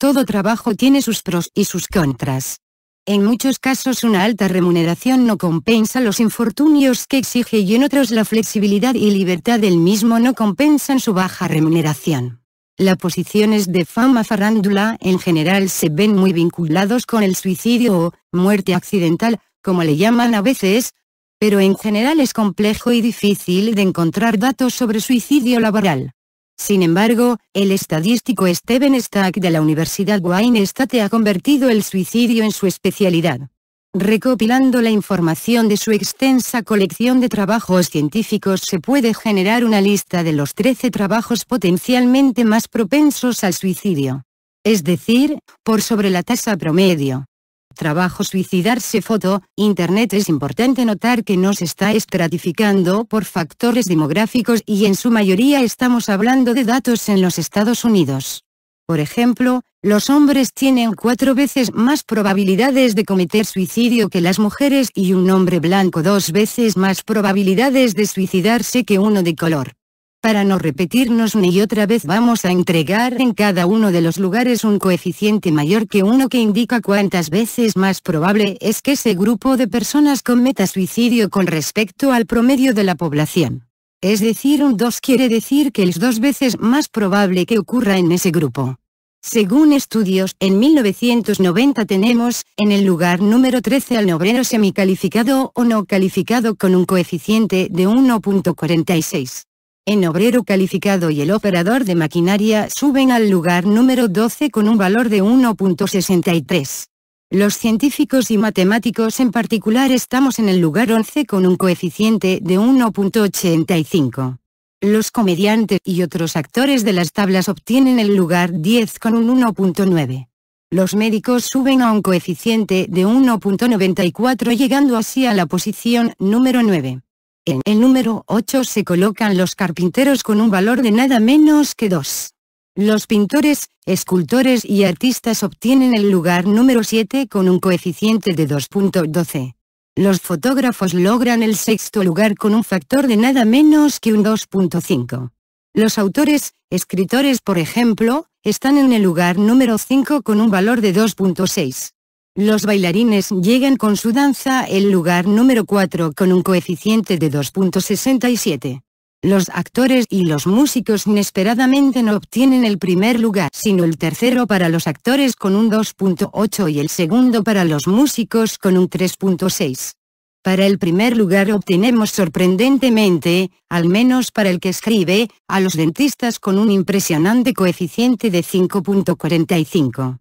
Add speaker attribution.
Speaker 1: Todo trabajo tiene sus pros y sus contras. En muchos casos una alta remuneración no compensa los infortunios que exige y en otros la flexibilidad y libertad del mismo no compensan su baja remuneración. Las posiciones de fama farándula en general se ven muy vinculados con el suicidio o muerte accidental, como le llaman a veces, pero en general es complejo y difícil de encontrar datos sobre suicidio laboral. Sin embargo, el estadístico Steven Stack de la Universidad Wayne State ha convertido el suicidio en su especialidad. Recopilando la información de su extensa colección de trabajos científicos se puede generar una lista de los 13 trabajos potencialmente más propensos al suicidio. Es decir, por sobre la tasa promedio. Trabajo suicidarse foto, Internet es importante notar que no se está estratificando por factores demográficos y en su mayoría estamos hablando de datos en los Estados Unidos. Por ejemplo, los hombres tienen cuatro veces más probabilidades de cometer suicidio que las mujeres y un hombre blanco dos veces más probabilidades de suicidarse que uno de color. Para no repetirnos ni otra vez vamos a entregar en cada uno de los lugares un coeficiente mayor que uno que indica cuántas veces más probable es que ese grupo de personas cometa suicidio con respecto al promedio de la población. Es decir, un 2 quiere decir que es dos veces más probable que ocurra en ese grupo. Según estudios, en 1990 tenemos, en el lugar número 13 al obrero semicalificado o no calificado con un coeficiente de 1.46 en obrero calificado y el operador de maquinaria suben al lugar número 12 con un valor de 1.63. Los científicos y matemáticos en particular estamos en el lugar 11 con un coeficiente de 1.85. Los comediantes y otros actores de las tablas obtienen el lugar 10 con un 1.9. Los médicos suben a un coeficiente de 1.94 llegando así a la posición número 9. En el número 8 se colocan los carpinteros con un valor de nada menos que 2. Los pintores, escultores y artistas obtienen el lugar número 7 con un coeficiente de 2.12. Los fotógrafos logran el sexto lugar con un factor de nada menos que un 2.5. Los autores, escritores por ejemplo, están en el lugar número 5 con un valor de 2.6. Los bailarines llegan con su danza el lugar número 4 con un coeficiente de 2.67. Los actores y los músicos inesperadamente no obtienen el primer lugar, sino el tercero para los actores con un 2.8 y el segundo para los músicos con un 3.6. Para el primer lugar obtenemos sorprendentemente, al menos para el que escribe, a los dentistas con un impresionante coeficiente de 5.45.